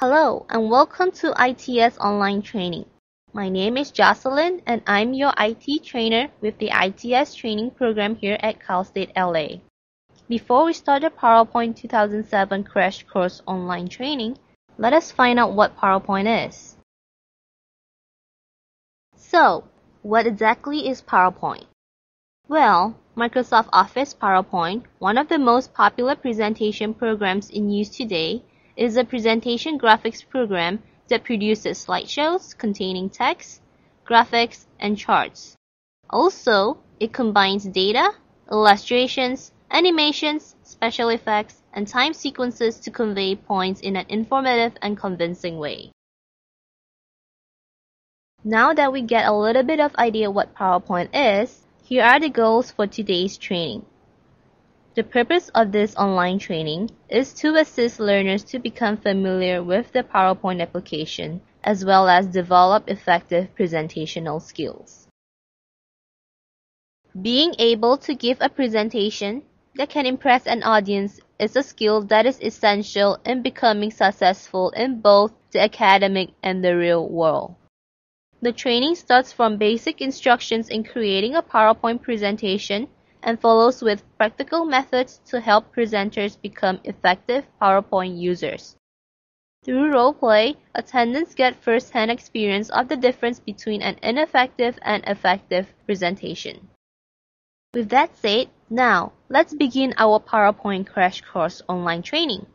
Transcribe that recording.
Hello and welcome to ITS Online Training. My name is Jocelyn and I'm your IT trainer with the ITS training program here at Cal State LA. Before we start the PowerPoint 2007 Crash Course online training, let us find out what PowerPoint is. So, what exactly is PowerPoint? Well, Microsoft Office PowerPoint, one of the most popular presentation programs in use today, is a presentation graphics program that produces slideshows containing text, graphics, and charts. Also, it combines data, illustrations, animations, special effects, and time sequences to convey points in an informative and convincing way. Now that we get a little bit of idea what PowerPoint is, here are the goals for today's training. The purpose of this online training is to assist learners to become familiar with the PowerPoint application as well as develop effective presentational skills. Being able to give a presentation that can impress an audience is a skill that is essential in becoming successful in both the academic and the real world. The training starts from basic instructions in creating a PowerPoint presentation and follows with practical methods to help presenters become effective PowerPoint users. Through role play, attendants get first-hand experience of the difference between an ineffective and effective presentation. With that said, now let's begin our PowerPoint crash course online training.